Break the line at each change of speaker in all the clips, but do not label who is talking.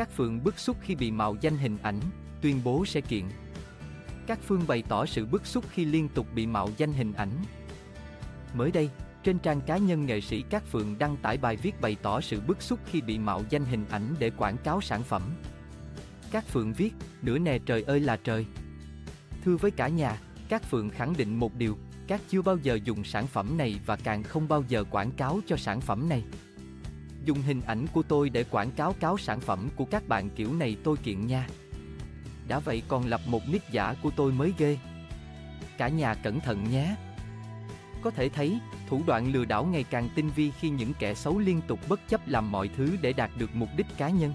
Các phường bức xúc khi bị mạo danh hình ảnh, tuyên bố sẽ kiện. Các phương bày tỏ sự bức xúc khi liên tục bị mạo danh hình ảnh. Mới đây, trên trang cá nhân nghệ sĩ Các Phượng đăng tải bài viết bày tỏ sự bức xúc khi bị mạo danh hình ảnh để quảng cáo sản phẩm. Các Phượng viết, nửa nè trời ơi là trời. Thưa với cả nhà, Các Phượng khẳng định một điều, các chưa bao giờ dùng sản phẩm này và càng không bao giờ quảng cáo cho sản phẩm này. Dùng hình ảnh của tôi để quảng cáo cáo sản phẩm của các bạn kiểu này tôi kiện nha. Đã vậy còn lập một nick giả của tôi mới ghê. Cả nhà cẩn thận nhé. Có thể thấy, thủ đoạn lừa đảo ngày càng tinh vi khi những kẻ xấu liên tục bất chấp làm mọi thứ để đạt được mục đích cá nhân.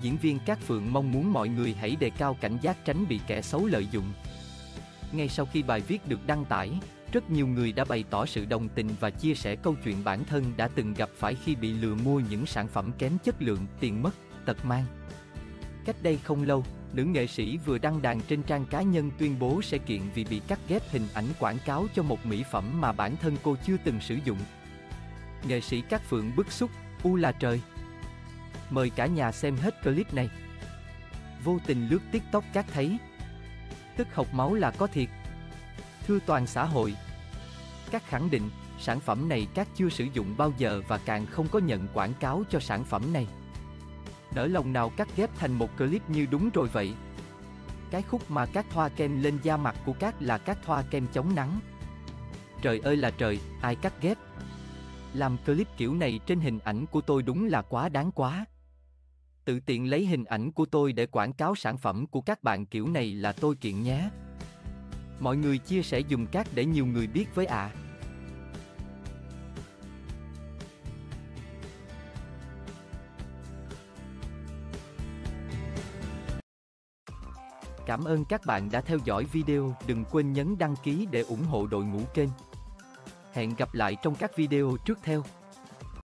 Diễn viên Cát Phượng mong muốn mọi người hãy đề cao cảnh giác tránh bị kẻ xấu lợi dụng. Ngay sau khi bài viết được đăng tải, rất nhiều người đã bày tỏ sự đồng tình và chia sẻ câu chuyện bản thân đã từng gặp phải khi bị lừa mua những sản phẩm kém chất lượng, tiền mất, tật mang. Cách đây không lâu, nữ nghệ sĩ vừa đăng đàn trên trang cá nhân tuyên bố sẽ kiện vì bị cắt ghép hình ảnh quảng cáo cho một mỹ phẩm mà bản thân cô chưa từng sử dụng. Nghệ sĩ Cát Phượng bức xúc, u là trời. Mời cả nhà xem hết clip này. Vô tình lướt TikTok các thấy. Tức học máu là có thiệt. Thưa toàn xã hội. Các khẳng định, sản phẩm này các chưa sử dụng bao giờ và càng không có nhận quảng cáo cho sản phẩm này. Nỡ lòng nào cắt ghép thành một clip như đúng rồi vậy. Cái khúc mà các thoa kem lên da mặt của các là các thoa kem chống nắng. Trời ơi là trời, ai cắt ghép? Làm clip kiểu này trên hình ảnh của tôi đúng là quá đáng quá. Tự tiện lấy hình ảnh của tôi để quảng cáo sản phẩm của các bạn kiểu này là tôi kiện nhé. Mọi người chia sẻ dùng các để nhiều người biết với ạ. À. Cảm ơn các bạn đã theo dõi video, đừng quên nhấn đăng ký để ủng hộ đội ngũ kênh. Hẹn gặp lại trong các video trước theo.